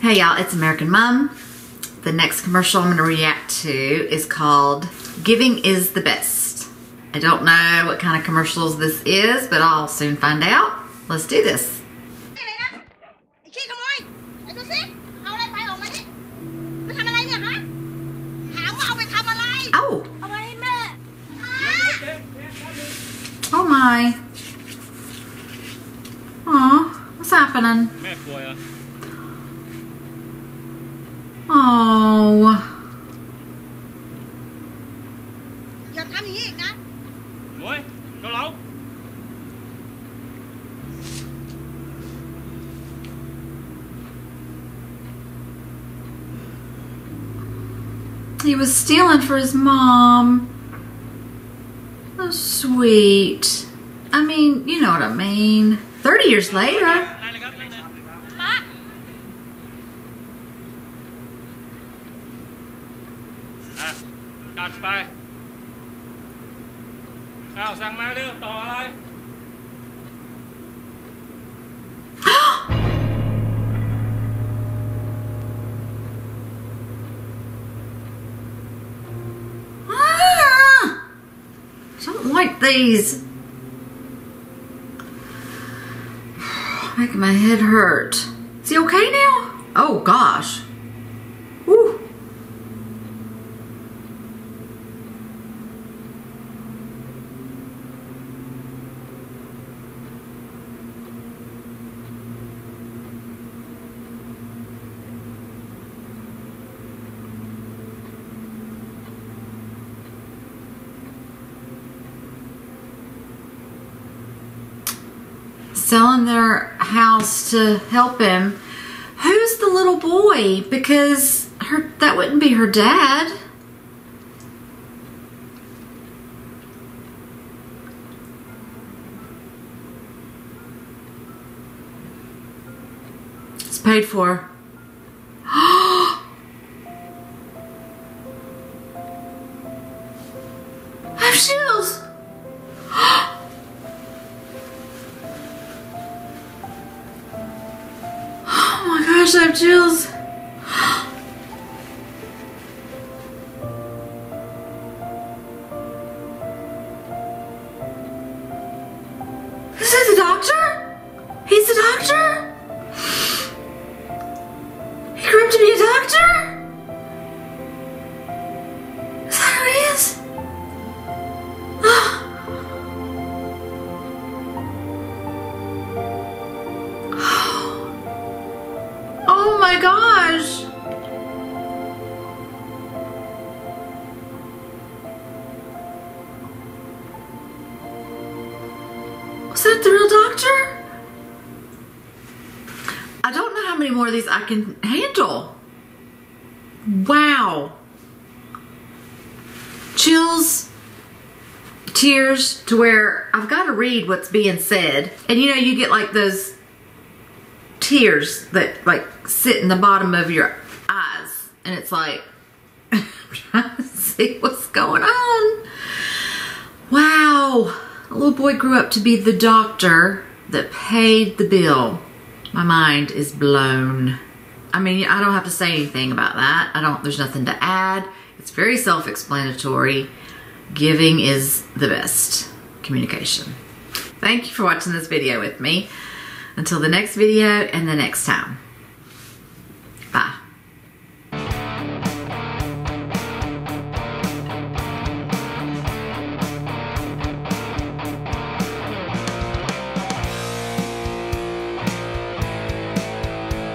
Hey y'all, it's American Mom. The next commercial I'm gonna react to is called Giving is the Best. I don't know what kind of commercials this is, but I'll soon find out. Let's do this. Oh. Oh my. Aw, what's happening? Oh, อย่าทำอย่างนี้อีกนะ หมวยเกาเหลา he was stealing for his mom. Oh, sweet. I mean, you know what I mean. 30 years later. ចោតស្បែកៅសាំងម៉ែលឿនតហើយ like these. Make my head hurt. Is he okay now? Oh gosh. Selling their house to help him. Who's the little boy? Because her that wouldn't be her dad. It's paid for. Gosh, I have chills. Is that the doctor? He's the doctor? He grew up to be a doctor? My gosh. Was that the real doctor? I don't know how many more of these I can handle. Wow. Chills, tears to where I've got to read what's being said. And you know, you get like those tears that like sit in the bottom of your eyes and it's like I'm trying to see what's going on. Wow. A little boy grew up to be the doctor that paid the bill. My mind is blown. I mean i don't have to say anything about that. I don't there's nothing to add. It's very self-explanatory. Giving is the best communication. Thank you for watching this video with me until the next video and the next time.